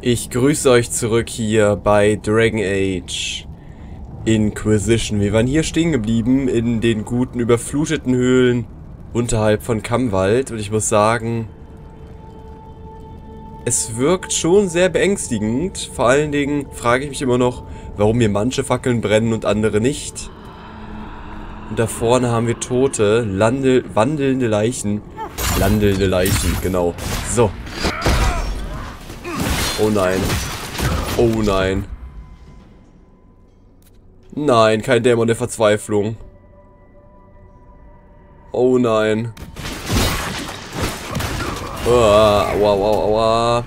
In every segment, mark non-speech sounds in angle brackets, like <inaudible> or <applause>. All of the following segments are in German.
Ich grüße euch zurück hier bei Dragon Age Inquisition. Wir waren hier stehen geblieben in den guten überfluteten Höhlen unterhalb von Kammwald und ich muss sagen, es wirkt schon sehr beängstigend. Vor allen Dingen frage ich mich immer noch, warum hier manche Fackeln brennen und andere nicht. Und da vorne haben wir tote, lande, wandelnde Leichen. Landelnde Leichen, genau. So. Oh nein. Oh nein. Nein, kein Dämon der Verzweiflung. Oh nein. Aua, aua, aua, aua.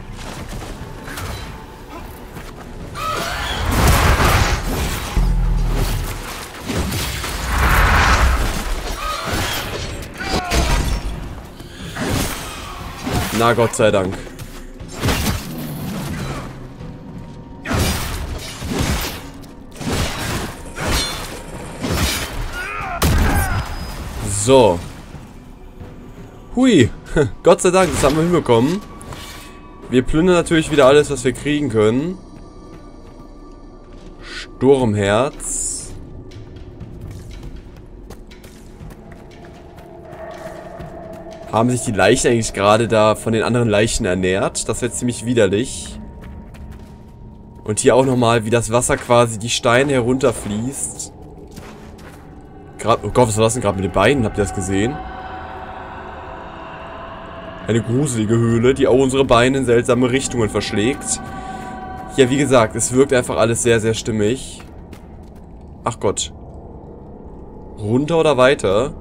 Na Gott sei Dank. So. Hui. <laughs> Gott sei Dank, das haben wir hinbekommen. Wir plündern natürlich wieder alles, was wir kriegen können. Sturmherz. Haben sich die Leichen eigentlich gerade da von den anderen Leichen ernährt? Das wäre ziemlich widerlich. Und hier auch nochmal, wie das Wasser quasi die Steine herunterfließt. Grad, oh Gott, was war das denn gerade mit den Beinen? Habt ihr das gesehen? Eine gruselige Höhle, die auch unsere Beine in seltsame Richtungen verschlägt. Ja, wie gesagt, es wirkt einfach alles sehr, sehr stimmig. Ach Gott. Runter oder weiter?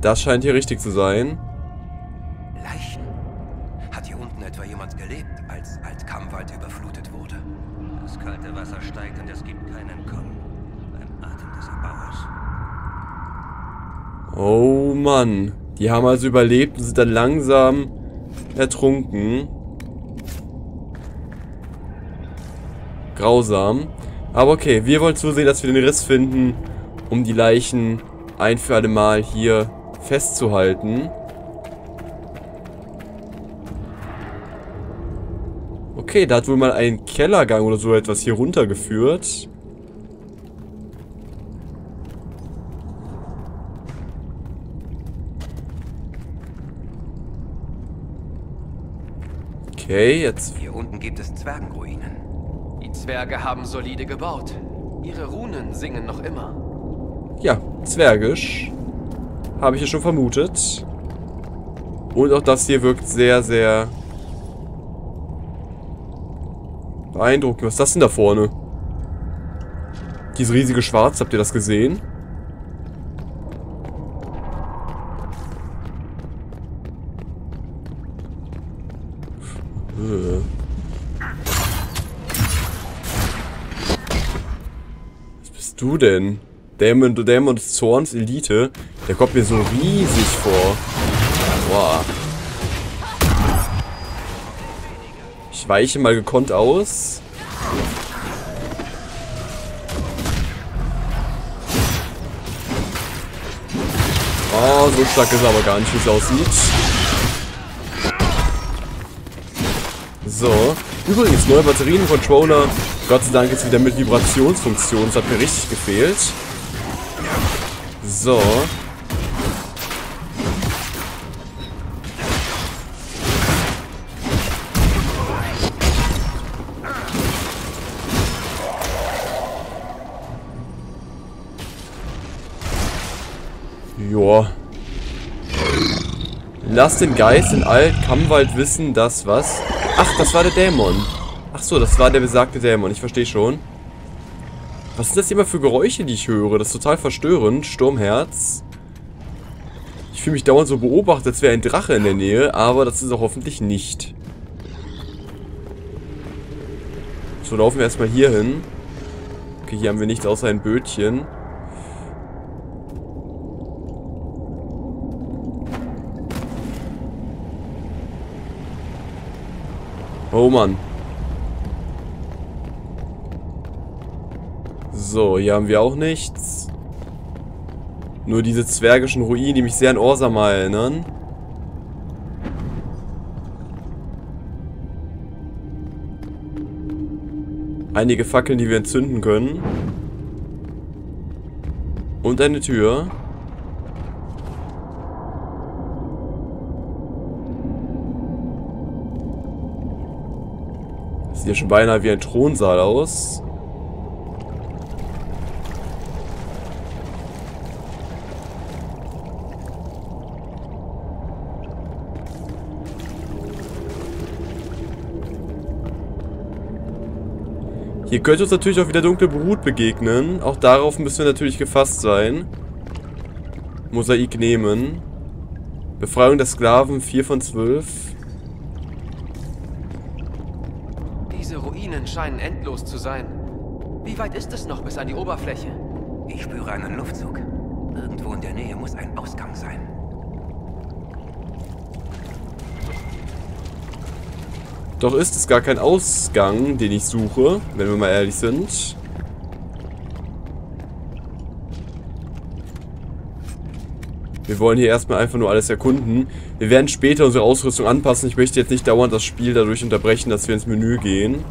Das scheint hier richtig zu sein. Leichen? Hat hier unten etwa jemand gelebt, als Altkammwald überflutet wurde? Das kalte Wasser steigt und es gibt kein Entkommen. Ein Atem des Erbauers. Oh Mann. Die haben also überlebt und sind dann langsam ertrunken. Grausam. Aber okay, wir wollen zusehen, dass wir den Riss finden, um die Leichen ein für alle Mal hier festzuhalten. Okay, da hat wohl mal ein Kellergang oder so etwas hier runtergeführt. Okay, jetzt... Hier unten gibt es Zwergenruinen. Die Zwerge haben solide gebaut. Ihre Runen singen noch immer. Ja, zwergisch. Habe ich ja schon vermutet. Und auch das hier wirkt sehr, sehr beeindruckend. Was ist das denn da vorne? Dieses riesige Schwarz, habt ihr das gesehen? Was bist du denn? Dämon, Dämon des Zorns Elite. Der kommt mir so riesig vor. Boah. Ich weiche mal gekonnt aus. Oh, so stark ist er aber gar nicht, wie es aussieht. So. Übrigens, neue Batteriencontroller. Gott sei Dank jetzt wieder mit Vibrationsfunktion. Das hat mir richtig gefehlt. So. Lass den Geist in Alt-Kammwald wissen, dass was... Ach, das war der Dämon. Ach so, das war der besagte Dämon. Ich verstehe schon. Was sind das immer für Geräusche, die ich höre? Das ist total verstörend. Sturmherz. Ich fühle mich dauernd so beobachtet, als wäre ein Drache in der Nähe, aber das ist auch hoffentlich nicht. So, laufen wir erstmal hier hin. Okay, hier haben wir nichts außer ein Bötchen. Oh Mann. So, hier haben wir auch nichts. Nur diese zwergischen Ruinen, die mich sehr an Orsama erinnern. Einige Fackeln, die wir entzünden können. Und eine Tür. Sieht ja schon beinahe wie ein Thronsaal aus. Hier könnte uns natürlich auch wieder dunkle Brut begegnen. Auch darauf müssen wir natürlich gefasst sein. Mosaik nehmen. Befreiung der Sklaven, 4 von 12. Ruinen scheinen endlos zu sein. Wie weit ist es noch bis an die Oberfläche? Ich spüre einen Luftzug. Irgendwo in der Nähe muss ein Ausgang sein. Doch ist es gar kein Ausgang, den ich suche, wenn wir mal ehrlich sind. Wir wollen hier erstmal einfach nur alles erkunden. Wir werden später unsere Ausrüstung anpassen. Ich möchte jetzt nicht dauernd das Spiel dadurch unterbrechen, dass wir ins Menü gehen.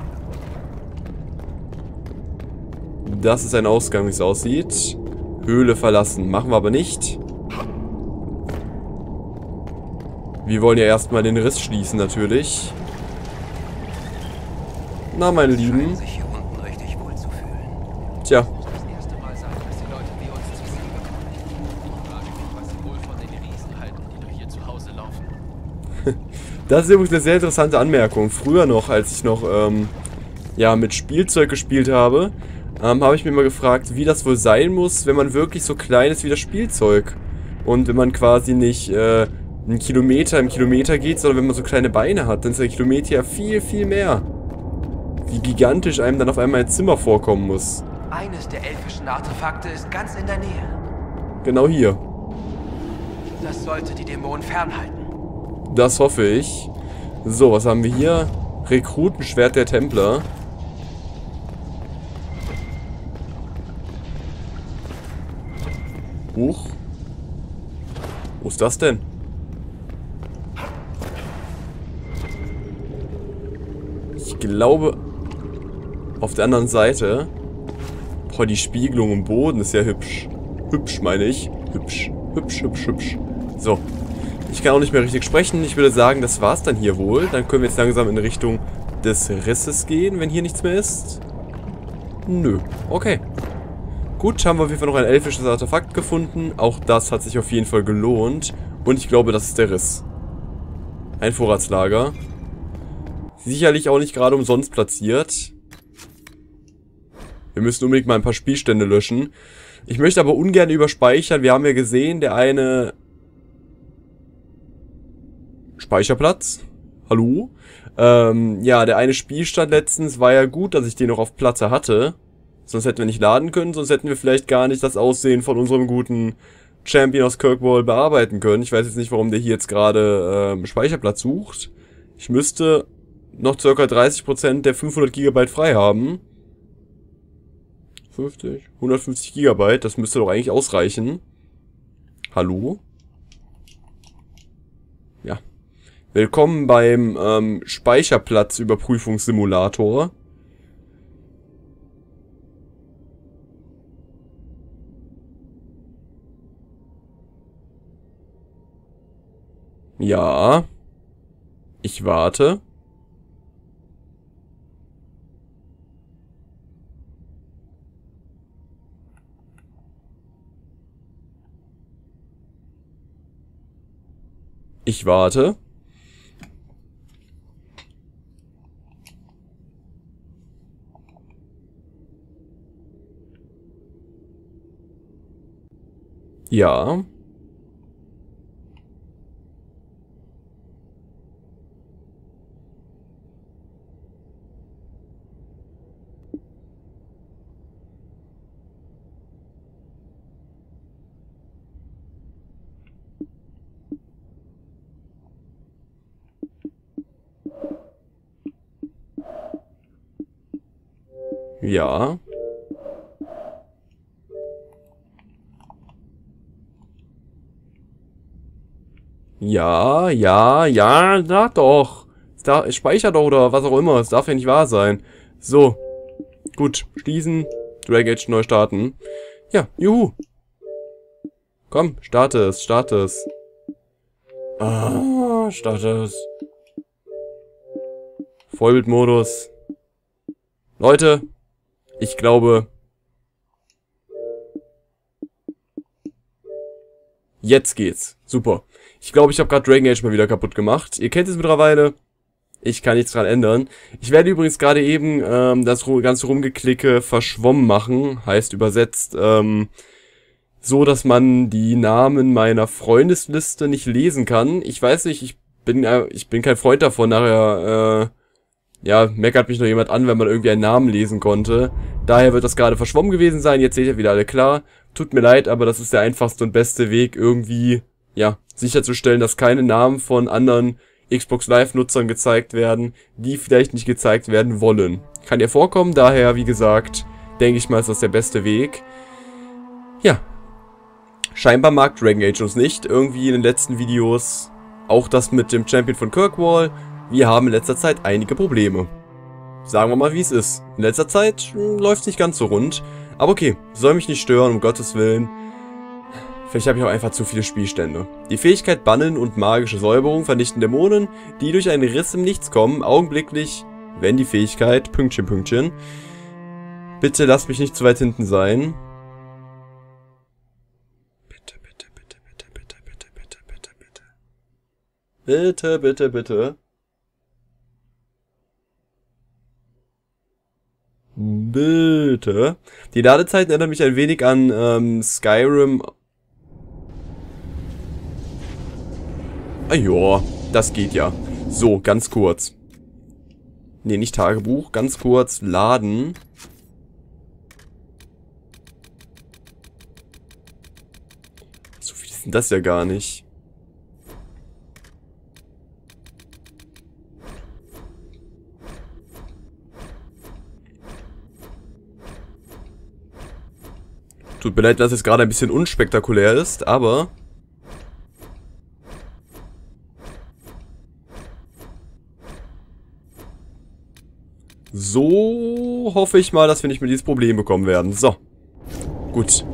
Das ist ein Ausgang, wie es aussieht. Höhle verlassen. Machen wir aber nicht. Wir wollen ja erstmal den Riss schließen, natürlich. Na, meine Lieben. Tja. <laughs> Das ist übrigens eine sehr interessante Anmerkung. Früher noch, als ich noch ähm, ja, mit Spielzeug gespielt habe, ähm, habe ich mir mal gefragt, wie das wohl sein muss, wenn man wirklich so klein ist wie das Spielzeug. Und wenn man quasi nicht äh, einen Kilometer im Kilometer geht, sondern wenn man so kleine Beine hat, dann ist der Kilometer ja viel, viel mehr. Wie gigantisch einem dann auf einmal ein Zimmer vorkommen muss. Eines der elfischen Artefakte ist ganz in der Nähe. Genau hier. Das sollte die Dämonen fernhalten. Das hoffe ich. So, was haben wir hier? Rekrutenschwert der Templer. Huch. Wo ist das denn? Ich glaube, auf der anderen Seite. Boah, die Spiegelung im Boden ist ja hübsch. Hübsch, meine ich. Hübsch. Hübsch, hübsch, hübsch. So. Ich kann auch nicht mehr richtig sprechen. Ich würde sagen, das war's dann hier wohl. Dann können wir jetzt langsam in Richtung des Risses gehen, wenn hier nichts mehr ist. Nö. Okay. Gut, haben wir auf jeden Fall noch ein elfisches Artefakt gefunden. Auch das hat sich auf jeden Fall gelohnt. Und ich glaube, das ist der Riss. Ein Vorratslager. Sicherlich auch nicht gerade umsonst platziert. Wir müssen unbedingt mal ein paar Spielstände löschen. Ich möchte aber ungern überspeichern. Wir haben ja gesehen, der eine... Speicherplatz? Hallo? Ähm, ja, der eine Spielstand letztens war ja gut, dass ich den noch auf Platte hatte. Sonst hätten wir nicht laden können, sonst hätten wir vielleicht gar nicht das Aussehen von unserem guten Champion aus Kirkwall bearbeiten können. Ich weiß jetzt nicht, warum der hier jetzt gerade ähm, Speicherplatz sucht. Ich müsste noch ca. 30% der 500 GB frei haben. 50, 150 GB, das müsste doch eigentlich ausreichen. Hallo? Ja. Willkommen beim ähm, Speicherplatzüberprüfungssimulator. Ja. Ich warte. Ich warte. Ja. Ja. Ja, ja, ja, sag doch. Es darf, speicher doch oder was auch immer. Es darf ja nicht wahr sein. So. Gut, schließen. Dragon Age neu starten. Ja, juhu. Komm, starte es, starte es. Ah, starte es. Vollbildmodus. Leute, ich glaube... Jetzt geht's. Super. Ich glaube, ich habe gerade Dragon Age mal wieder kaputt gemacht. Ihr kennt es mittlerweile. Ich kann nichts dran ändern. Ich werde übrigens gerade eben ähm, das ganze Rumgeklicke verschwommen machen. Heißt übersetzt, ähm, so, dass man die Namen meiner Freundesliste nicht lesen kann. Ich weiß nicht, ich bin, äh, ich bin kein Freund davon, nachher, äh, ja, meckert mich noch jemand an, wenn man irgendwie einen Namen lesen konnte. Daher wird das gerade verschwommen gewesen sein. Jetzt seht ihr wieder alle klar. Tut mir leid, aber das ist der einfachste und beste Weg, irgendwie, ja, sicherzustellen, dass keine Namen von anderen Xbox Live-Nutzern gezeigt werden, die vielleicht nicht gezeigt werden wollen. Kann ja vorkommen, daher, wie gesagt, denke ich mal, ist das der beste Weg. Ja. Scheinbar mag Dragon Age uns nicht, irgendwie in den letzten Videos. Auch das mit dem Champion von Kirkwall. Wir haben in letzter Zeit einige Probleme. Sagen wir mal, wie es ist. In letzter Zeit hm, läuft es nicht ganz so rund. Aber okay, soll mich nicht stören, um Gottes Willen. Vielleicht habe ich auch einfach zu viele Spielstände. Die Fähigkeit Bannen und magische Säuberung vernichten Dämonen, die durch einen Riss im Nichts kommen, augenblicklich, wenn die Fähigkeit, Pünktchen, Pünktchen. Bitte lass mich nicht zu weit hinten sein. Bitte, bitte, bitte, bitte, bitte, bitte, bitte, bitte, bitte. Bitte, bitte, bitte. Bitte. Die Ladezeiten erinnern mich ein wenig an ähm, Skyrim Ah ja, das geht ja. So, ganz kurz. Ne, nicht Tagebuch. Ganz kurz laden. So viel ist denn das ja gar nicht. Tut mir leid, dass es gerade ein bisschen unspektakulär ist, aber So hoffe ich mal, dass wir nicht mehr dieses Problem bekommen werden. So. Gut.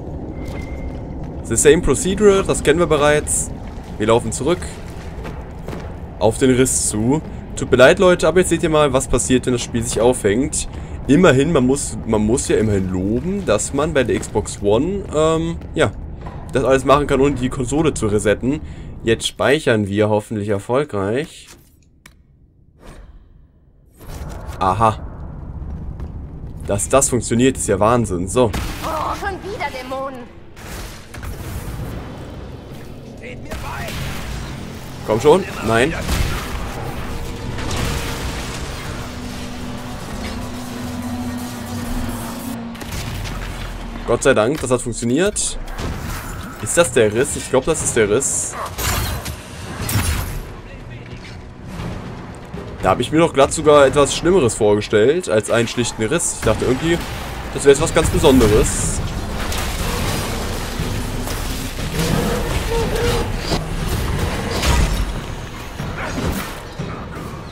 The same procedure, das kennen wir bereits. Wir laufen zurück. Auf den Riss zu. Tut mir leid, Leute, aber jetzt seht ihr mal, was passiert, wenn das Spiel sich aufhängt. Immerhin, man muss, man muss ja immerhin loben, dass man bei der Xbox One, ähm, ja, das alles machen kann, ohne die Konsole zu resetten. Jetzt speichern wir hoffentlich erfolgreich. Aha. Dass das funktioniert, ist ja Wahnsinn. So. Oh, schon wieder Dämonen. Komm schon. Nein. Gott sei Dank, das hat funktioniert. Ist das der Riss? Ich glaube, das ist der Riss. Da habe ich mir doch glatt sogar etwas Schlimmeres vorgestellt, als einen schlichten Riss. Ich dachte irgendwie, das wäre jetzt was ganz Besonderes.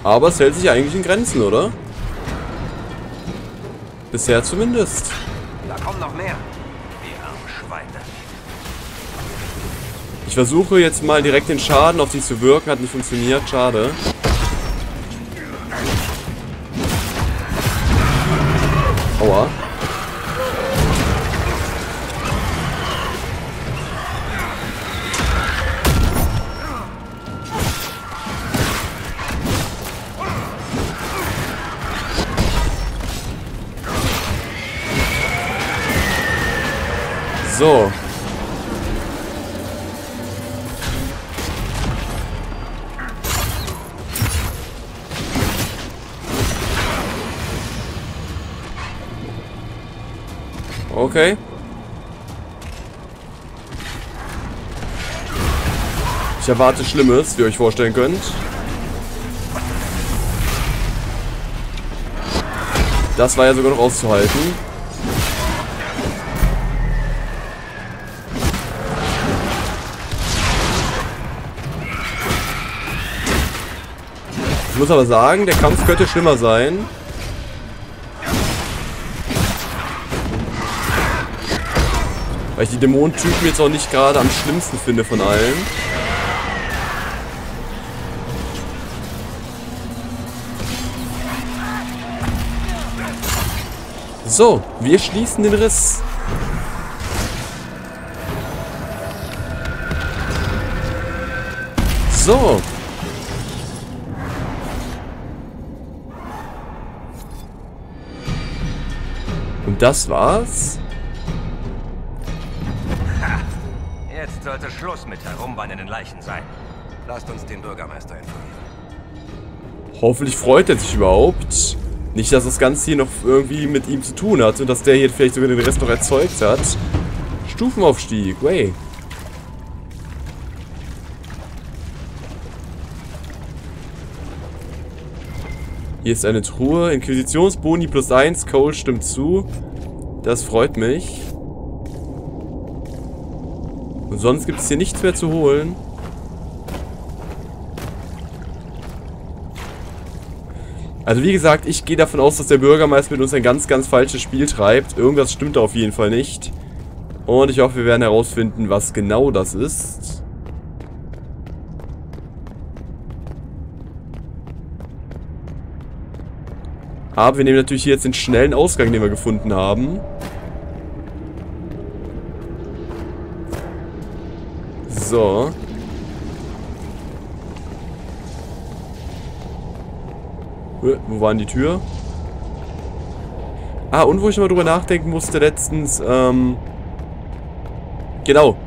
Aber es hält sich eigentlich in Grenzen, oder? Bisher zumindest. Kommen noch mehr. Die armen Schweine. Ich versuche jetzt mal direkt den Schaden auf die zu wirken. Hat nicht funktioniert. Schade. Okay. Ich erwarte Schlimmes, wie ihr euch vorstellen könnt. Das war ja sogar noch auszuhalten. Ich muss aber sagen, der Kampf könnte schlimmer sein. Weil ich die Dämonentypen jetzt auch nicht gerade am schlimmsten finde von allen. So, wir schließen den Riss. So. Und das war's? Mit herumwandernden Leichen sein. Lasst uns den Bürgermeister informieren. Hoffentlich freut er sich überhaupt. Nicht, dass das Ganze hier noch irgendwie mit ihm zu tun hat und dass der hier vielleicht sogar den Rest noch erzeugt hat. Stufenaufstieg, way. Hier ist eine Truhe. Inquisitionsboni plus 1. Cole stimmt zu. Das freut mich. Und sonst gibt es hier nichts mehr zu holen. Also wie gesagt, ich gehe davon aus, dass der Bürgermeister mit uns ein ganz, ganz falsches Spiel treibt. Irgendwas stimmt da auf jeden Fall nicht. Und ich hoffe, wir werden herausfinden, was genau das ist. Aber wir nehmen natürlich hier jetzt den schnellen Ausgang, den wir gefunden haben. So. Äh, Wo war denn die Tür? Ah, und wo ich mal drüber nachdenken musste letztens, ähm... Genau.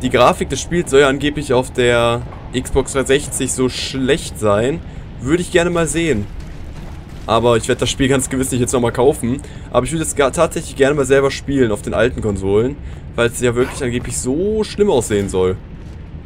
Die Grafik des Spiels soll ja angeblich auf der Xbox 360 so schlecht sein. Würde ich gerne mal sehen. Aber ich werde das Spiel ganz gewiss nicht jetzt nochmal kaufen. Aber ich würde es tatsächlich gerne mal selber spielen auf den alten Konsolen. Weil es ja wirklich angeblich so schlimm aussehen soll.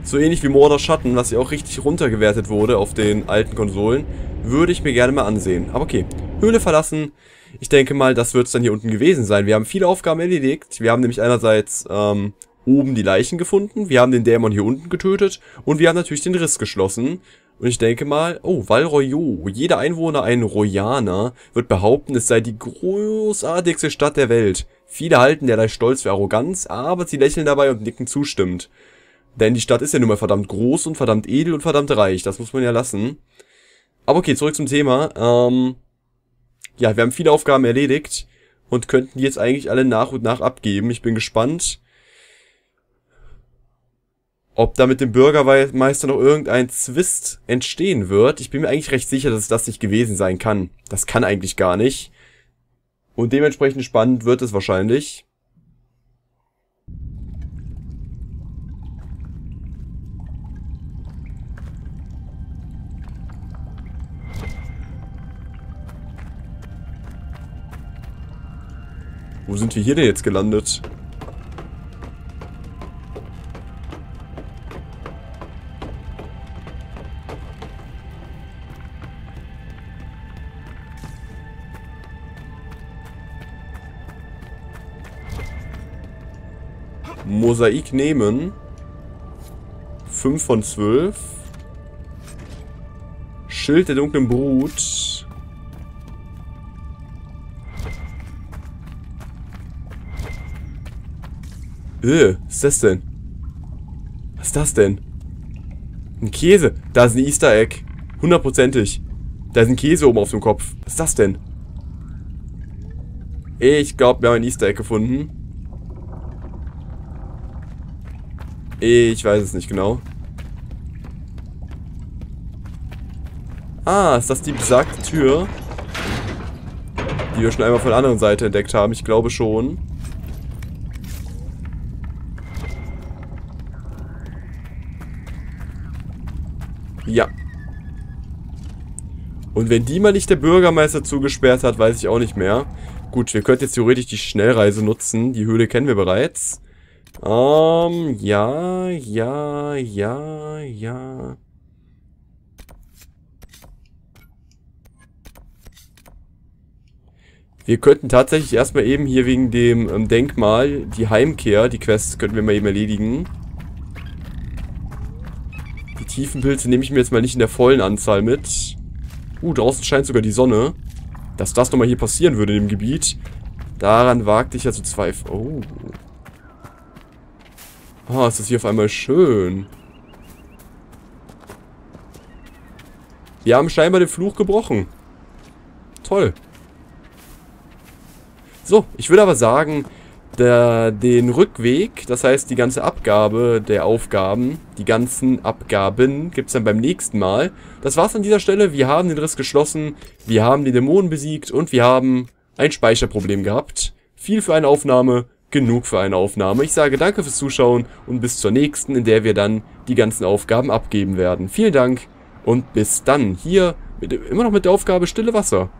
So ähnlich wie Mordor Schatten, was ja auch richtig runtergewertet wurde auf den alten Konsolen. Würde ich mir gerne mal ansehen. Aber okay, Höhle verlassen. Ich denke mal, das wird es dann hier unten gewesen sein. Wir haben viele Aufgaben erledigt. Wir haben nämlich einerseits ähm, oben die Leichen gefunden. Wir haben den Dämon hier unten getötet. Und wir haben natürlich den Riss geschlossen. Und ich denke mal, oh, Val Royaux. Jeder Einwohner, ein Royaner, wird behaupten, es sei die großartigste Stadt der Welt. Viele halten derlei Stolz für Arroganz, aber sie lächeln dabei und nicken zustimmend. Denn die Stadt ist ja nun mal verdammt groß und verdammt edel und verdammt reich. Das muss man ja lassen. Aber okay, zurück zum Thema. Ähm, ja, wir haben viele Aufgaben erledigt und könnten die jetzt eigentlich alle nach und nach abgeben. Ich bin gespannt, ob da mit dem Bürgermeister noch irgendein Zwist entstehen wird. Ich bin mir eigentlich recht sicher, dass das nicht gewesen sein kann. Das kann eigentlich gar nicht. Und dementsprechend spannend wird es wahrscheinlich. Wo sind wir hier denn jetzt gelandet? Mosaik nehmen. 5 von 12. Schild der dunklen Brut. Äh, was ist das denn? Was ist das denn? Ein Käse. Da ist ein Easter Egg. Hundertprozentig. Da ist ein Käse oben auf dem Kopf. Was ist das denn? Ich glaube, wir haben ein Easter Egg gefunden. Ich weiß es nicht genau. Ah, ist das die besagte Tür? Die wir schon einmal von der anderen Seite entdeckt haben. Ich glaube schon. Ja. Und wenn die mal nicht der Bürgermeister zugesperrt hat, weiß ich auch nicht mehr. Gut, wir könnten jetzt theoretisch die Schnellreise nutzen. Die Höhle kennen wir bereits. Ähm, ja, ja, ja, ja. Wir könnten tatsächlich erstmal eben hier wegen dem ähm, Denkmal die Heimkehr, die Quest könnten wir mal eben erledigen. Tiefenpilze nehme ich mir jetzt mal nicht in der vollen Anzahl mit. Uh, draußen scheint sogar die Sonne. Dass das nochmal hier passieren würde in dem Gebiet. Daran wagte ich ja zu zweifeln. Oh. Oh, ist das hier auf einmal schön. Wir haben scheinbar den Fluch gebrochen. Toll. So, ich würde aber sagen, der, den Rückweg, das heißt die ganze Abgabe der Aufgaben, die ganzen Abgaben, gibt es dann beim nächsten Mal. Das war's an dieser Stelle. Wir haben den Riss geschlossen, wir haben die Dämonen besiegt und wir haben ein Speicherproblem gehabt. Viel für eine Aufnahme, genug für eine Aufnahme. Ich sage danke fürs Zuschauen und bis zur nächsten, in der wir dann die ganzen Aufgaben abgeben werden. Vielen Dank und bis dann. Hier mit, immer noch mit der Aufgabe Stille Wasser.